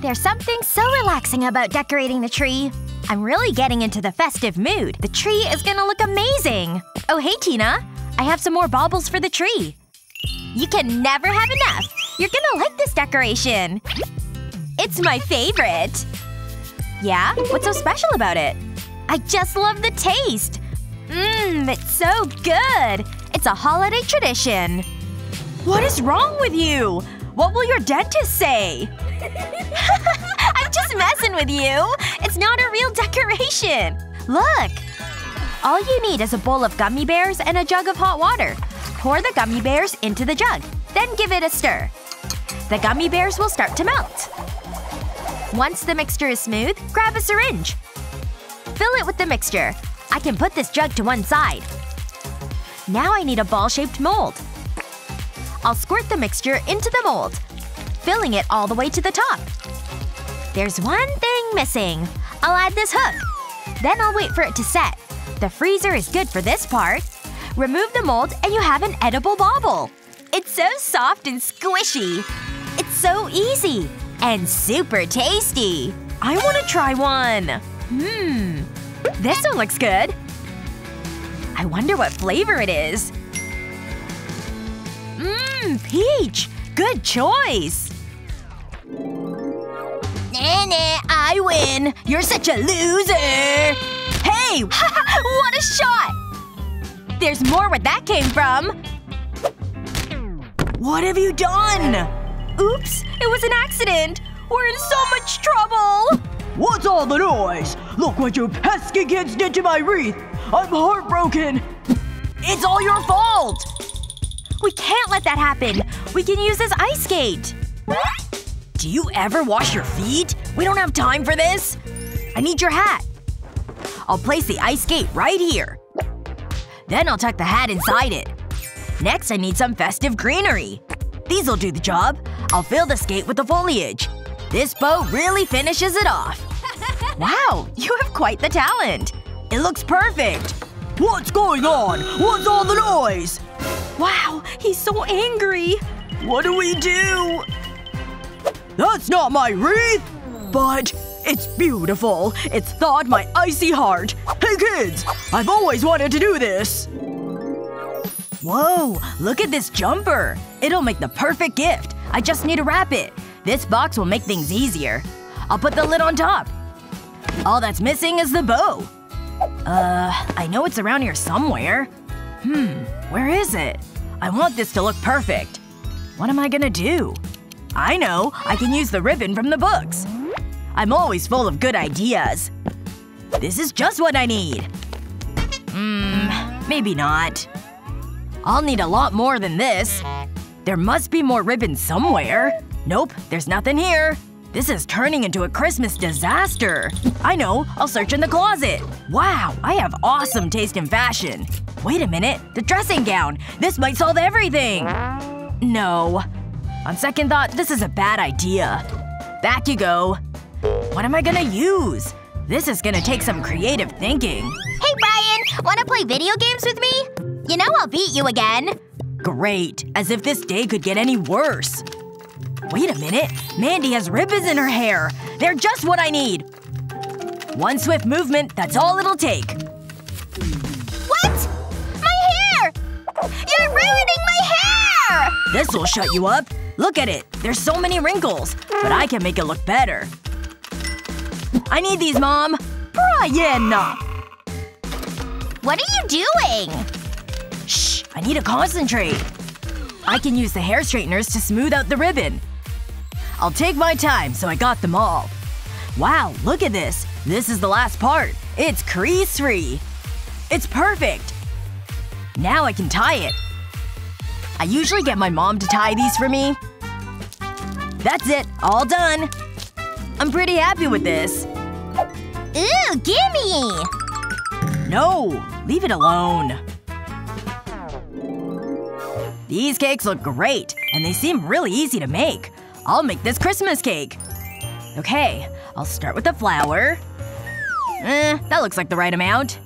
There's something so relaxing about decorating the tree. I'm really getting into the festive mood. The tree is gonna look amazing! Oh hey Tina! I have some more baubles for the tree. You can never have enough! You're gonna like this decoration! It's my favorite! Yeah? What's so special about it? I just love the taste! Mmm, it's so good! It's a holiday tradition. What is wrong with you? What will your dentist say? I'm just messing with you! It's not a real decoration! Look! All you need is a bowl of gummy bears and a jug of hot water. Pour the gummy bears into the jug. Then give it a stir. The gummy bears will start to melt. Once the mixture is smooth, grab a syringe. Fill it with the mixture. I can put this jug to one side. Now I need a ball-shaped mold. I'll squirt the mixture into the mold, filling it all the way to the top. There's one thing missing. I'll add this hook. Then I'll wait for it to set. The freezer is good for this part. Remove the mold and you have an edible bauble. It's so soft and squishy. It's so easy. And super tasty. I want to try one. Hmm. This one looks good. I wonder what flavor it is. Mmm, peach! Good choice! Nah, nah, I win! You're such a loser! Hey! what a shot! There's more where that came from! What have you done? Oops, it was an accident! We're in so much trouble! What's all the noise? Look what you pesky kids did to my wreath! I'm heartbroken! It's all your fault! We can't let that happen! We can use this ice skate! Do you ever wash your feet? We don't have time for this! I need your hat. I'll place the ice skate right here. Then I'll tuck the hat inside it. Next I need some festive greenery. These'll do the job. I'll fill the skate with the foliage. This bow really finishes it off. Wow, you have quite the talent. It looks perfect. What's going on? What's all the noise? Wow, he's so angry. What do we do? That's not my wreath! But it's beautiful. It's thawed my icy heart. Hey kids! I've always wanted to do this! Whoa, look at this jumper! It'll make the perfect gift. I just need to wrap it. This box will make things easier. I'll put the lid on top. All that's missing is the bow. Uh, I know it's around here somewhere. Hmm, where is it? I want this to look perfect. What am I gonna do? I know! I can use the ribbon from the books. I'm always full of good ideas. This is just what I need. Hmm, maybe not. I'll need a lot more than this. There must be more ribbon somewhere. Nope, there's nothing here. This is turning into a Christmas disaster. I know, I'll search in the closet. Wow, I have awesome taste in fashion. Wait a minute, the dressing gown! This might solve everything! No. On second thought, this is a bad idea. Back you go. What am I gonna use? This is gonna take some creative thinking. Hey Brian! Wanna play video games with me? You know I'll beat you again. Great. As if this day could get any worse. Wait a minute. Mandy has ribbons in her hair. They're just what I need. One swift movement, that's all it'll take. What? My hair! You're ruining my hair! This'll shut you up. Look at it. There's so many wrinkles. But I can make it look better. I need these, Mom. Brian! What are you doing? Shh. I need to concentrate. I can use the hair straighteners to smooth out the ribbon. I'll take my time so I got them all. Wow, look at this. This is the last part. It's crease-free. It's perfect. Now I can tie it. I usually get my mom to tie these for me. That's it. All done. I'm pretty happy with this. Ooh, gimme! No! Leave it alone. These cakes look great, and they seem really easy to make. I'll make this Christmas cake. Okay, I'll start with the flour. Eh, that looks like the right amount.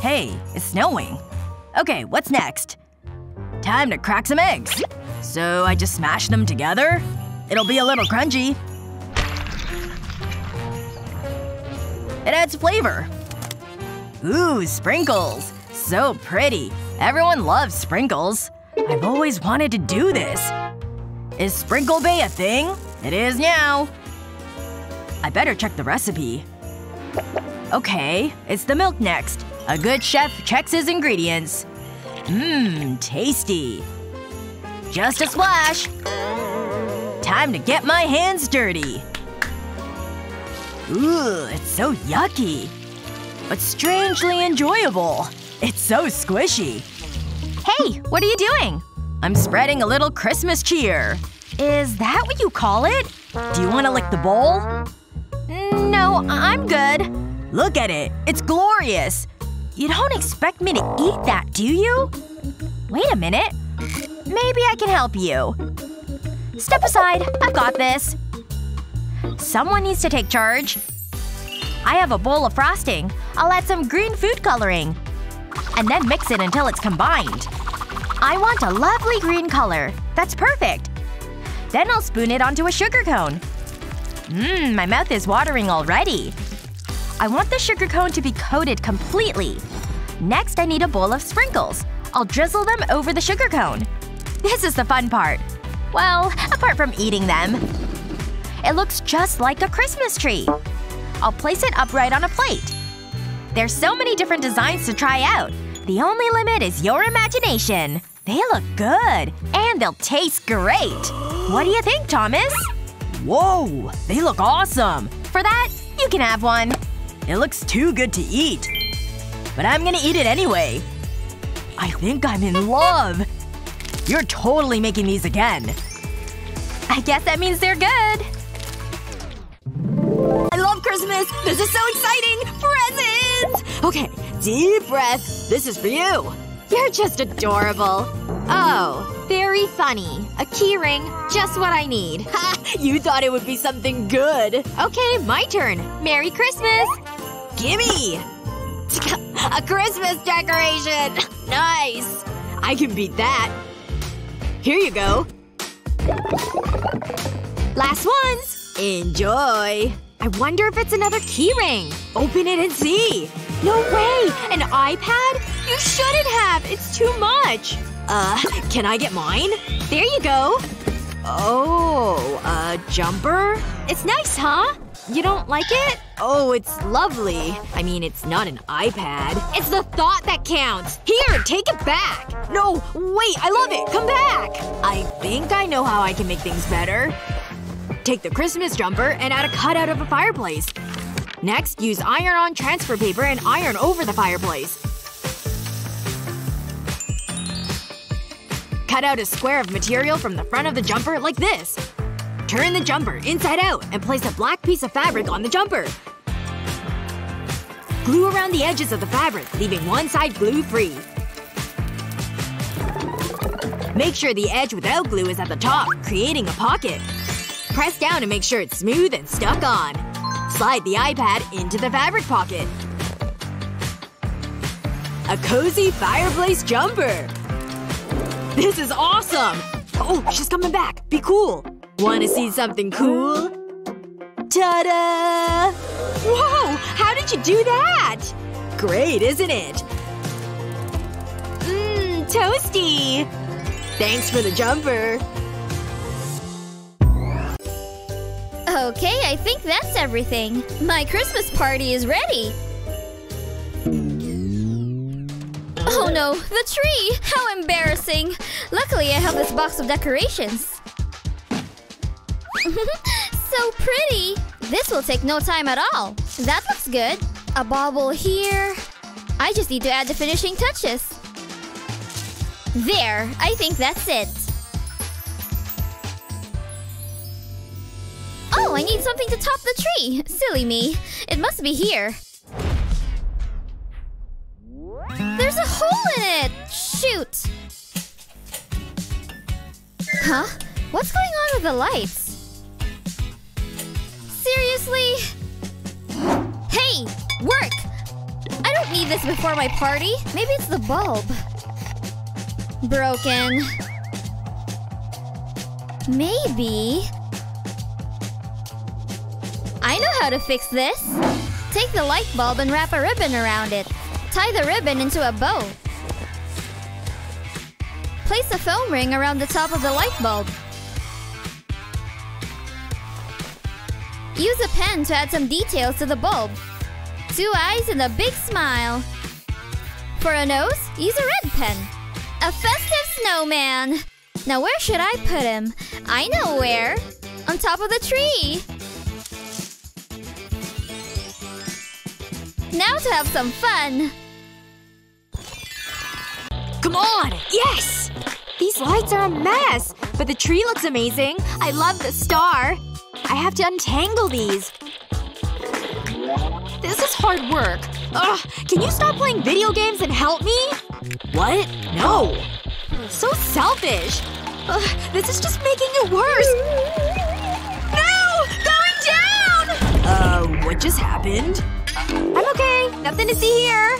Hey, it's snowing. Okay, what's next? Time to crack some eggs. So I just smash them together? It'll be a little crunchy. It adds flavor. Ooh, sprinkles. So pretty. Everyone loves sprinkles. I've always wanted to do this. Is Sprinkle Bay a thing? It is now. I better check the recipe. Okay, it's the milk next. A good chef checks his ingredients. Mmm, tasty. Just a splash. Time to get my hands dirty. Ooh, it's so yucky. But strangely enjoyable. It's so squishy. Hey, what are you doing? I'm spreading a little Christmas cheer. Is that what you call it? Do you want to lick the bowl? No, I'm good. Look at it. It's glorious. You don't expect me to eat that, do you? Wait a minute. Maybe I can help you. Step aside. I've got this. Someone needs to take charge. I have a bowl of frosting. I'll add some green food coloring. And then mix it until it's combined. I want a lovely green color. That's perfect. Then I'll spoon it onto a sugar cone. Mmm, my mouth is watering already. I want the sugar cone to be coated completely. Next I need a bowl of sprinkles. I'll drizzle them over the sugar cone. This is the fun part. Well, apart from eating them. It looks just like a Christmas tree. I'll place it upright on a plate. There's so many different designs to try out. The only limit is your imagination. They look good. And they'll taste great. What do you think, Thomas? Whoa! They look awesome! For that, you can have one. It looks too good to eat. But I'm gonna eat it anyway. I think I'm in love. You're totally making these again. I guess that means they're good. I love Christmas! This is so exciting! Presents! Okay, deep breath. This is for you. You're just adorable. Oh, very funny. A keyring. Just what I need. Ha! You thought it would be something good. Okay, my turn. Merry Christmas! Gimme! A Christmas decoration! Nice! I can beat that. Here you go. Last ones! Enjoy! I wonder if it's another keyring. Open it and see! No way! An iPad? You shouldn't have! It's too much! Uh, can I get mine? There you go. Oh, a jumper? It's nice, huh? You don't like it? Oh, it's lovely. I mean, it's not an iPad. It's the thought that counts. Here, take it back. No! Wait! I love it! Come back! I think I know how I can make things better. Take the Christmas jumper and add a cutout of a fireplace. Next, use iron-on transfer paper and iron over the fireplace. Cut out a square of material from the front of the jumper like this. Turn the jumper inside out and place a black piece of fabric on the jumper. Glue around the edges of the fabric, leaving one side glue-free. Make sure the edge without glue is at the top, creating a pocket. Press down to make sure it's smooth and stuck on. Slide the iPad into the fabric pocket. A cozy fireplace jumper! This is awesome! Oh, she's coming back. Be cool. Wanna see something cool? Ta-da! Whoa! How did you do that? Great, isn't it? Mmm, toasty. Thanks for the jumper. Okay, I think that's everything. My Christmas party is ready. Oh no, the tree! How embarrassing! Luckily I have this box of decorations. so pretty! This will take no time at all. That looks good. A bauble here. I just need to add the finishing touches. There, I think that's it. Oh, I need something to top the tree. Silly me. It must be here. There's a hole in it! Shoot! Huh? What's going on with the lights? Seriously? Hey! Work! I don't need this before my party. Maybe it's the bulb. Broken. Maybe… I know how to fix this. Take the light bulb and wrap a ribbon around it. Tie the ribbon into a bow. Place a foam ring around the top of the light bulb. Use a pen to add some details to the bulb. Two eyes and a big smile. For a nose, use a red pen. A festive snowman. Now where should I put him? I know where. On top of the tree. Now to have some fun. Come on! Yes! These lights are a mess, but the tree looks amazing. I love the star. I have to untangle these. This is hard work. Ugh, can you stop playing video games and help me? What? No. So selfish. Ugh, this is just making it worse. No! Going down! Uh, what just happened? I'm okay. Nothing to see here.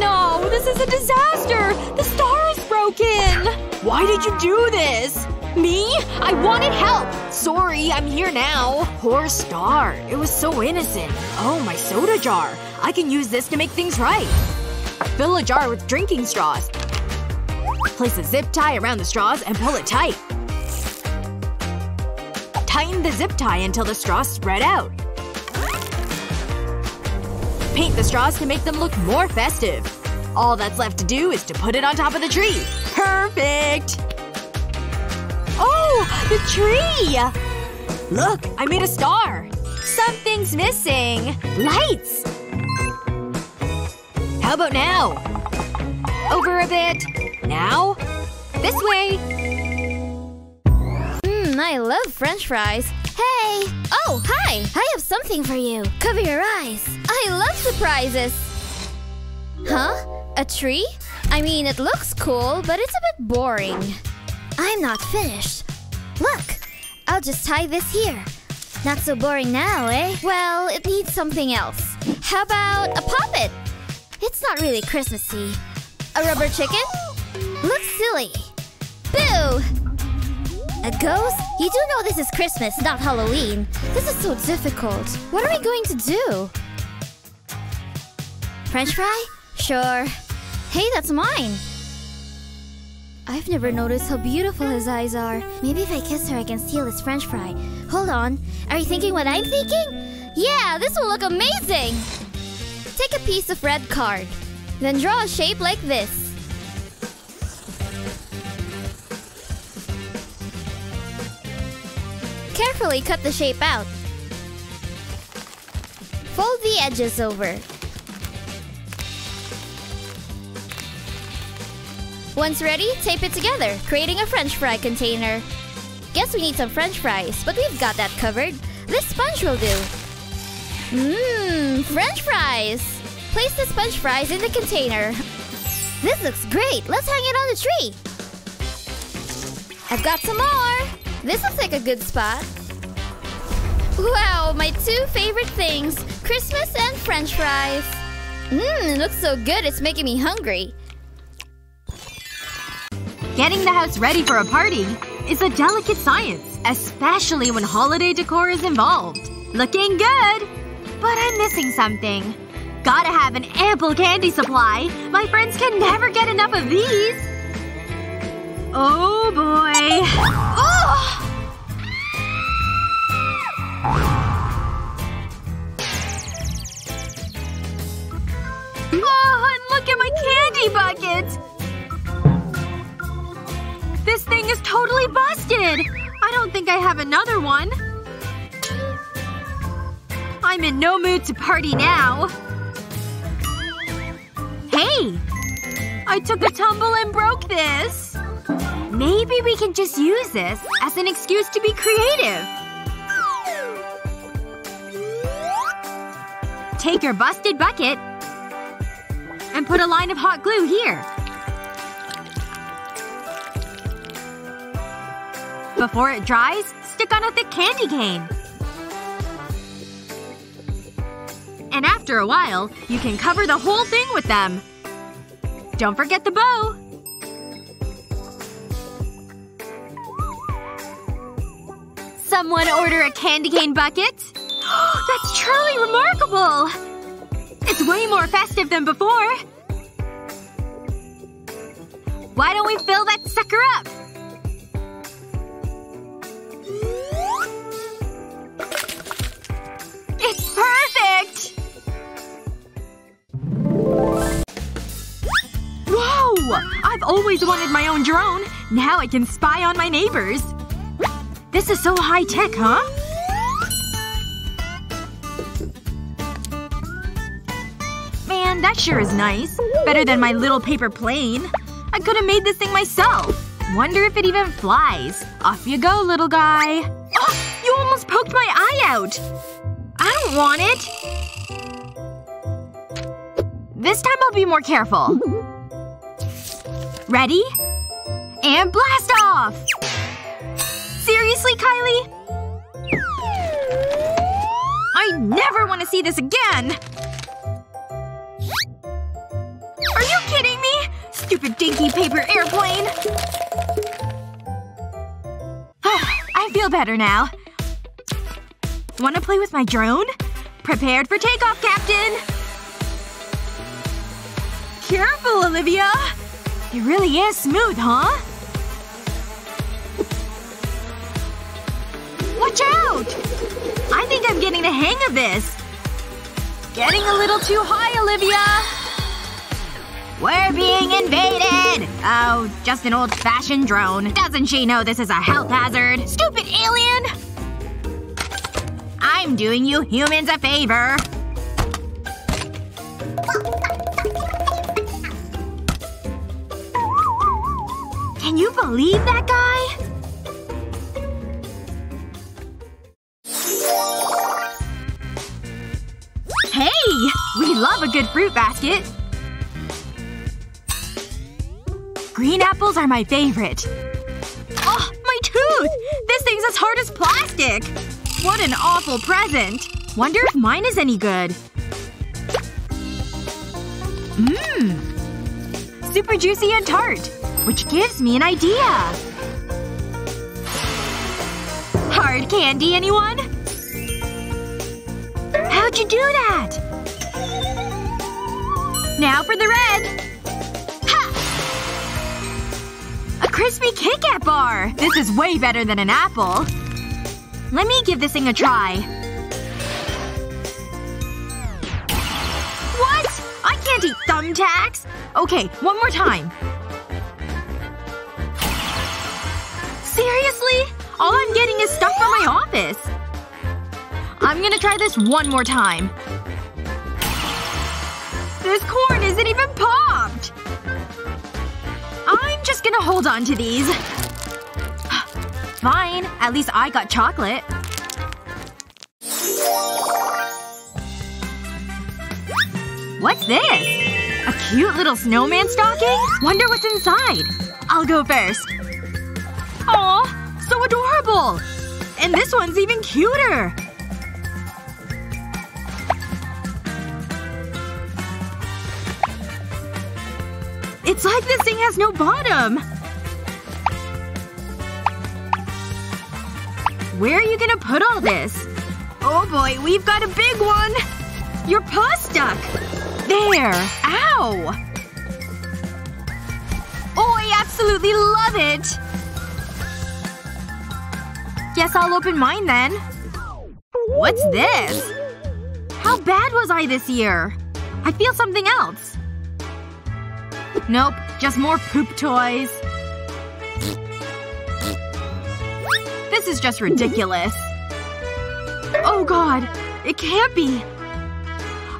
No, this is a disaster! The star is broken! Why did you do this? Me? I wanted help! Sorry, I'm here now. Poor star. It was so innocent. Oh, my soda jar. I can use this to make things right. Fill a jar with drinking straws. Place a zip tie around the straws and pull it tight. Tighten the zip tie until the straws spread out. Paint the straws to make them look more festive. All that's left to do is to put it on top of the tree. Perfect! The tree! Look! I made a star! Something's missing. Lights! How about now? Over a bit. Now? This way. Mmm, I love french fries. Hey! Oh, hi! I have something for you. Cover your eyes. I love surprises! Huh? A tree? I mean, it looks cool, but it's a bit boring. I'm not finished. I'll just tie this here. Not so boring now, eh? Well, it needs something else. How about a puppet? It's not really Christmassy. A rubber chicken? Looks silly. Boo! A ghost? You do know this is Christmas, not Halloween. This is so difficult. What are we going to do? French fry? Sure. Hey, that's mine. I've never noticed how beautiful his eyes are. Maybe if I kiss her, I can steal his french fry. Hold on. Are you thinking what I'm thinking? Yeah, this will look amazing! Take a piece of red card. Then draw a shape like this. Carefully cut the shape out. Fold the edges over. Once ready, tape it together, creating a french fry container. Guess we need some french fries, but we've got that covered. This sponge will do. Mmm, french fries! Place the sponge fries in the container. This looks great. Let's hang it on the tree. I've got some more. This looks like a good spot. Wow, my two favorite things, Christmas and french fries. Mmm, it looks so good it's making me hungry. Getting the house ready for a party is a delicate science, especially when holiday decor is involved. Looking good! But I'm missing something. Gotta have an ample candy supply. My friends can never get enough of these. Oh boy. Oh! In no mood to party now. Hey! I took a tumble and broke this. Maybe we can just use this as an excuse to be creative. Take your busted bucket and put a line of hot glue here. Before it dries, stick on a thick candy cane. And after a while, you can cover the whole thing with them. Don't forget the bow. Someone order a candy cane bucket? That's truly remarkable! It's way more festive than before. Why don't we fill that sucker up? Always wanted my own drone. Now I can spy on my neighbors. This is so high-tech, huh? Man, that sure is nice. Better than my little paper plane. I could've made this thing myself. Wonder if it even flies. Off you go, little guy. Oh! You almost poked my eye out! I don't want it! This time I'll be more careful. Ready? And blast off! Seriously, Kylie? I never want to see this again! Are you kidding me? Stupid dinky paper airplane! Oh, I feel better now. Wanna play with my drone? Prepared for takeoff, Captain! Careful, Olivia! It really is smooth, huh? Watch out! I think I'm getting the hang of this. Getting a little too high, Olivia! We're being invaded! Oh, just an old-fashioned drone. Doesn't she know this is a health hazard? Stupid alien! I'm doing you humans a favor. Can you believe that guy? Hey! We love a good fruit basket. Green apples are my favorite. Oh, my tooth! This thing's as hard as plastic! What an awful present. Wonder if mine is any good. Mmm. Super juicy and tart. Which gives me an idea. Hard candy, anyone? How'd you do that? Now for the red. Ha! A crispy Kit Kat bar! This is way better than an apple. Let me give this thing a try. What? I can't eat thumbtacks! Okay, one more time. Seriously? All I'm getting is stuff from my office. I'm gonna try this one more time. This corn isn't even popped! I'm just gonna hold on to these. Fine. At least I got chocolate. What's this? A cute little snowman stocking? Wonder what's inside. I'll go first. Adorable! And this one's even cuter! It's like this thing has no bottom! Where are you gonna put all this? Oh boy, we've got a big one! Your paw stuck! There! Ow! Oh, I absolutely love it! Guess I'll open mine then. What's this? How bad was I this year? I feel something else. Nope. Just more poop toys. This is just ridiculous. Oh god. It can't be.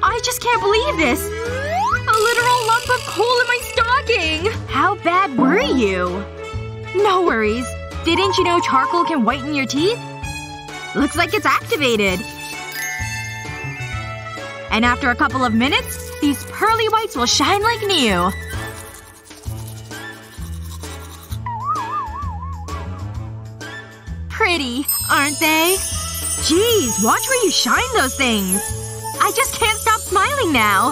I just can't believe this. A literal lump of coal in my stocking! How bad were you? No worries. Didn't you know charcoal can whiten your teeth? Looks like it's activated. And after a couple of minutes, these pearly whites will shine like new. Pretty, aren't they? Geez, watch where you shine those things. I just can't stop smiling now.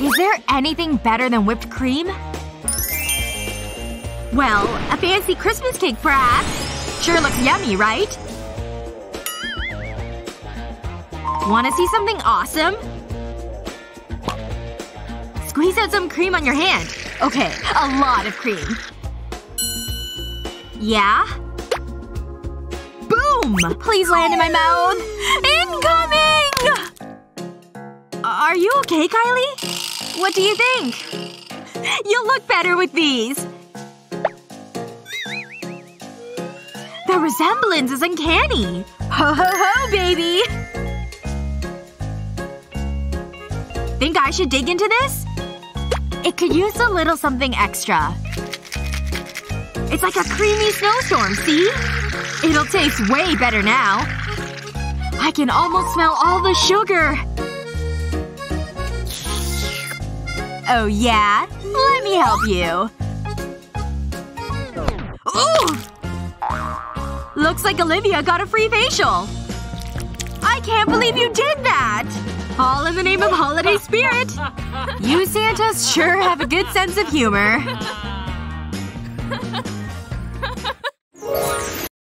Is there anything better than whipped cream? Well, a fancy Christmas cake perhaps? Sure looks yummy, right? Wanna see something awesome? Squeeze out some cream on your hand. Okay, a lot of cream. Yeah? Boom! Please land in my mouth. Incoming! Are you okay, Kylie? What do you think? You'll look better with these. The resemblance is uncanny. Ho ho ho, baby! Think I should dig into this? It could use a little something extra. It's like a creamy snowstorm, see? It'll taste way better now. I can almost smell all the sugar. Oh yeah? Let me help you. Looks like Olivia got a free facial. I can't believe you did that! All in the name of holiday spirit. You Santas sure have a good sense of humor.